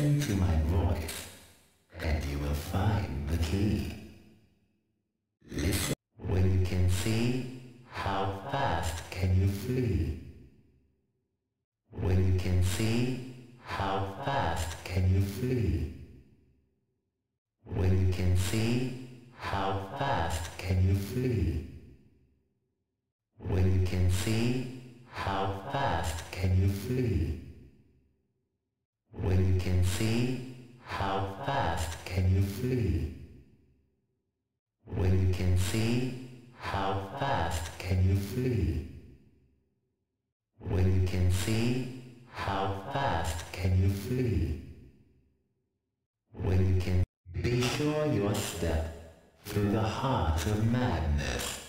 Listen to my voice, and you will find the key. Listen when you can see, how fast can you flee? When you can see, how fast can you flee? When you can see, how fast can you flee? When you can see, how fast can you flee? When you can see, how fast can you flee? When you can see, how fast can you flee? When you can see, how fast can you flee? When you can be sure your step through the heart of madness.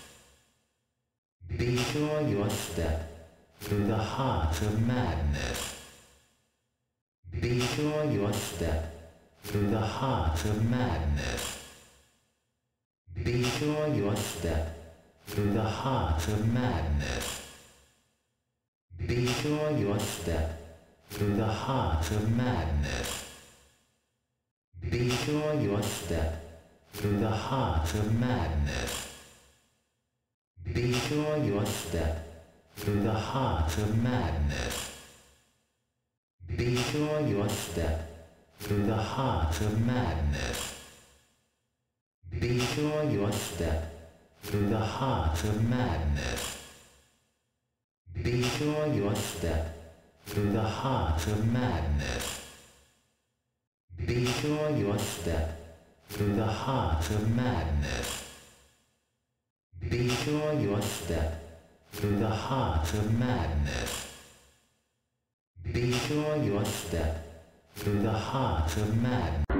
Be sure your step through the heart of madness. Be sure your step through the heart of madness. Be sure your step through the heart of madness. Be sure your step through the heart of madness. Be sure your step through the heart of madness. Be sure your step through the heart of madness. Be sure your step through the heart of madness. Be sure your step through the heart of madness. Be sure your step through the heart of madness. Be sure your step through the heart of madness. Be sure your step through the heart of madness. Be sure your step through the heart of madness.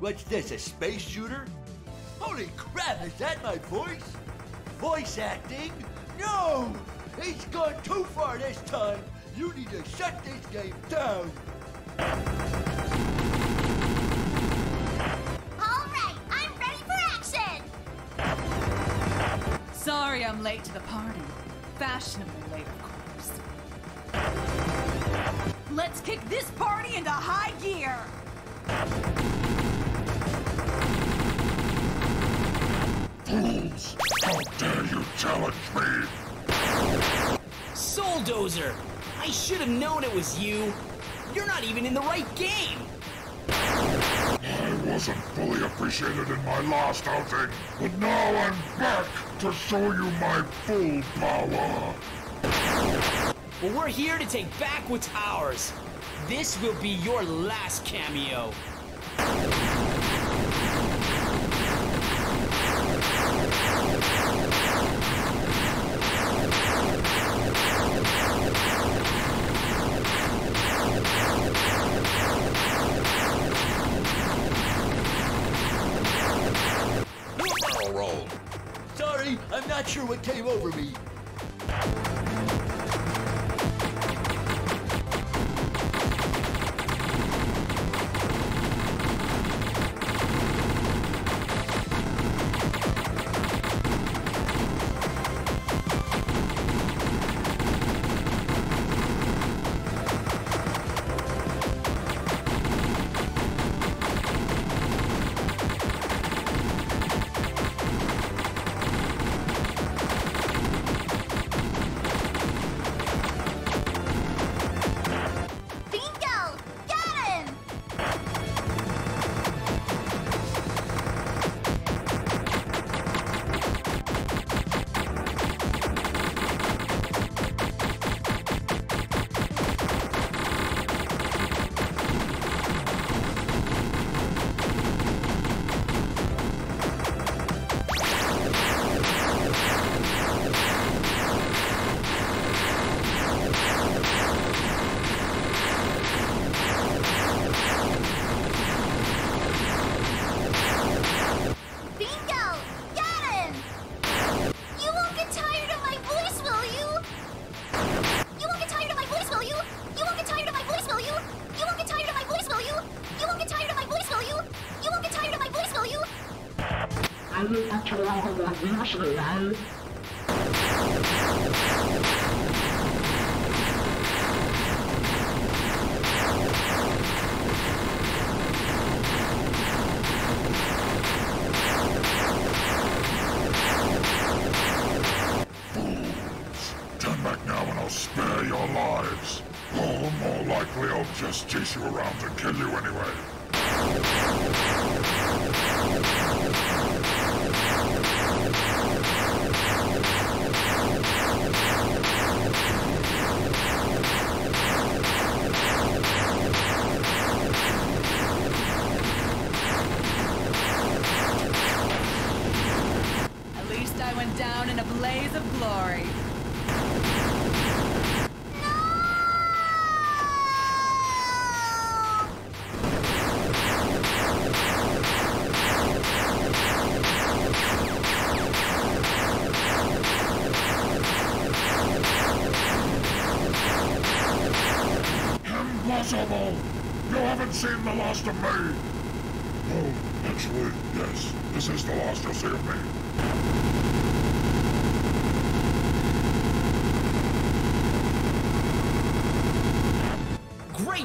What's this, a space shooter? Holy crap, is that my voice? Voice acting? No! He's gone too far this time! You need to shut this game down! All right, I'm ready for action! Sorry I'm late to the party. Fashionably late, of course. Let's kick this party into high gear! How dare you challenge me? Souldozer! I should have known it was you. You're not even in the right game. I wasn't fully appreciated in my last outing, but now I'm back to show you my full power. Well, we're here to take back what's ours. This will be your last cameo.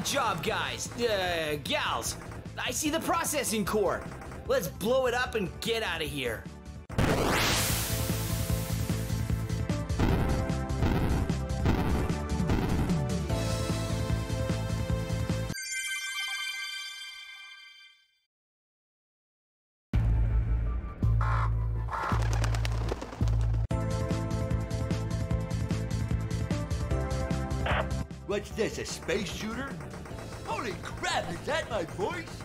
Great job, guys. Uh, gals. I see the processing core. Let's blow it up and get out of here. What's this, a space shooter? Holy crap, is that my voice?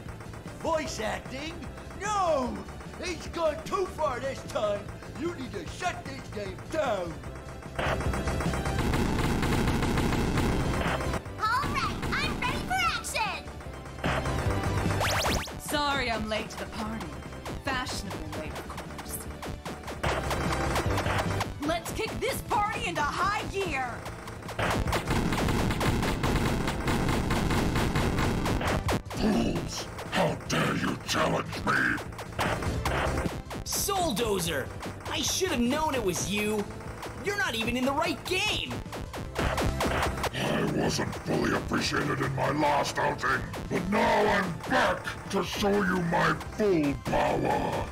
Voice acting? No! He's gone too far this time. You need to shut this game down. All right, I'm ready for action. Sorry I'm late to the party. Fashionable late, of course. Let's kick this party into high gear! Dare you challenge me? Souldozer! I should have known it was you. You're not even in the right game. I wasn't fully appreciated in my last outing, but now I'm back to show you my full power.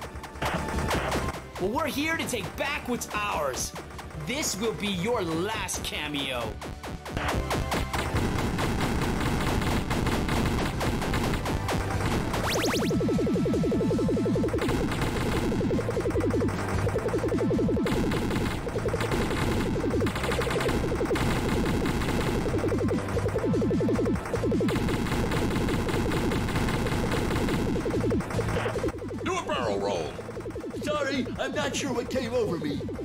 Well, we're here to take back what's ours. This will be your last cameo. Sure what came over me.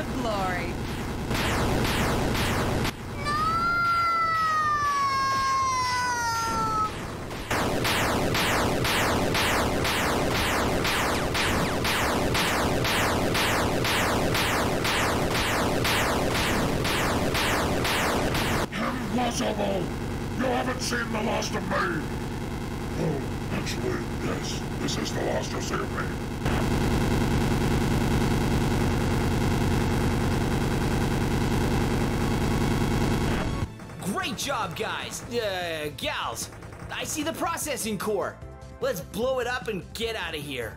Of glory. Job, guys. Uh, gals. I see the processing core. Let's blow it up and get out of here.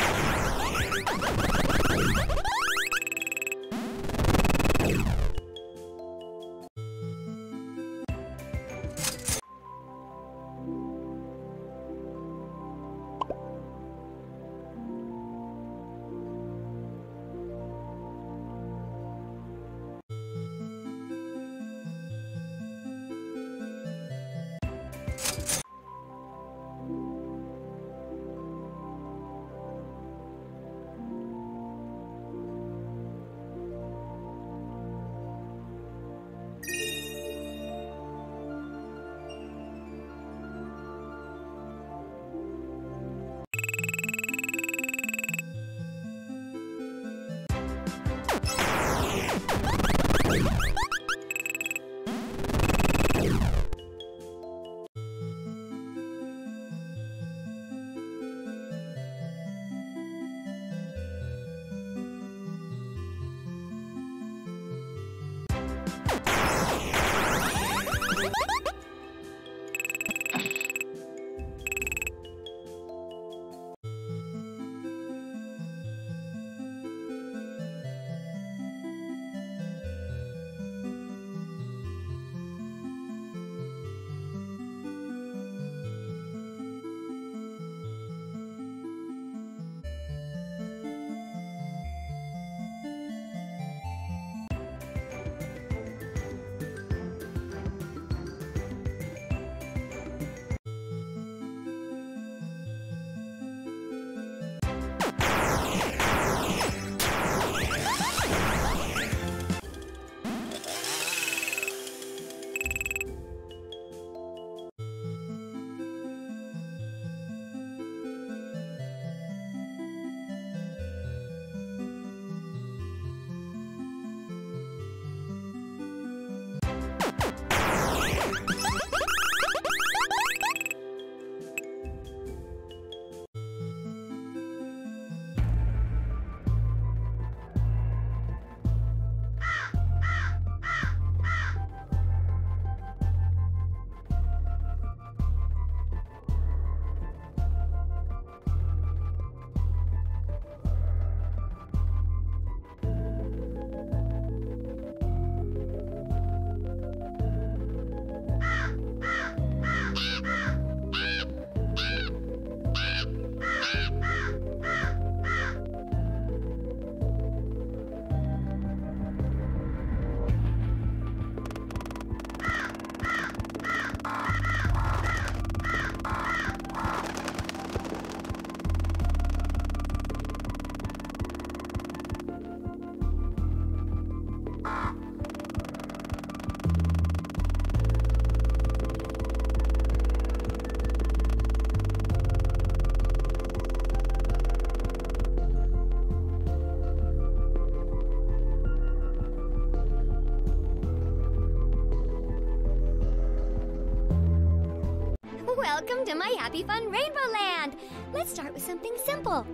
Welcome to my Happy Fun Rainbow Land. Let's start with something simple.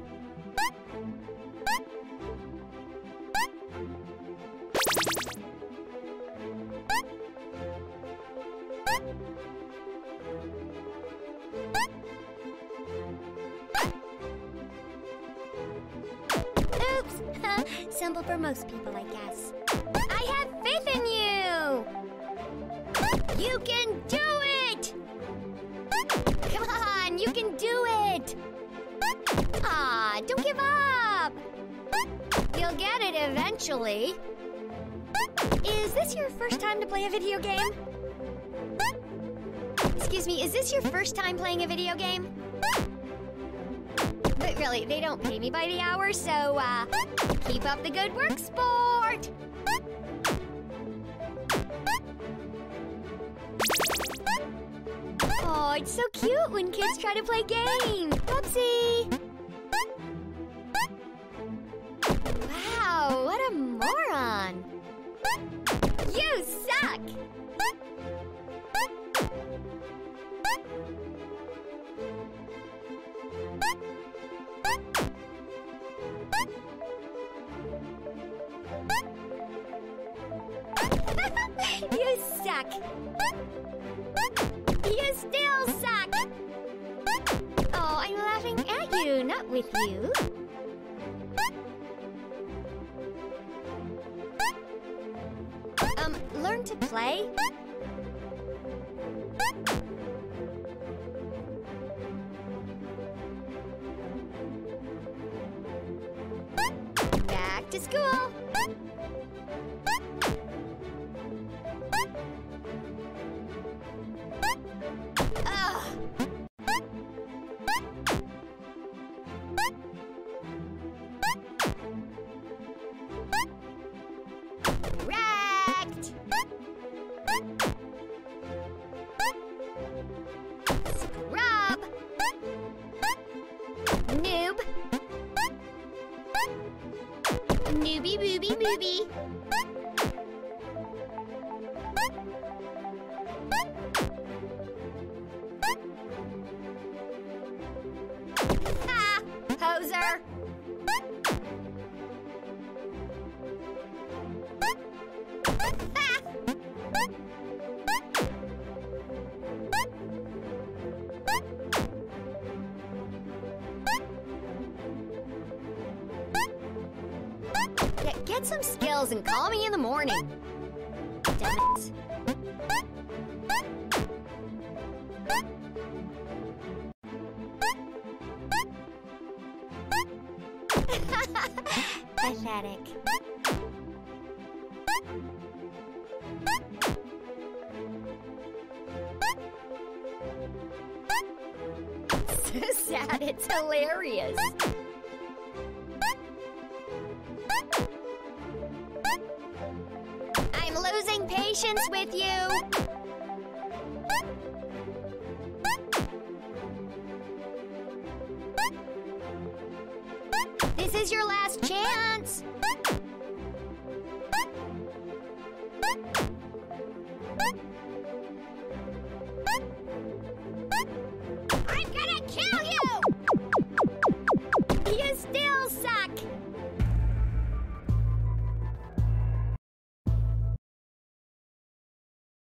Oops. Simple for most people, I guess. I have faith in you. You can do it. Come on, you can do it. Ah, don't give up. You'll get it eventually. Is this your first time to play a video game? Excuse me, is this your first time playing a video game? But really, they don't pay me by the hour, so, uh, keep up the good work, sport! Oh, it's so cute when kids try to play games. Oopsie! Wow, what a moron! You suck! you suck! still suck! Oh, I'm laughing at you, not with you. Um, learn to play? Back to school! Get, some skills and call me in the morning. Damn it. Pathetic. So sad, it's hilarious. With you.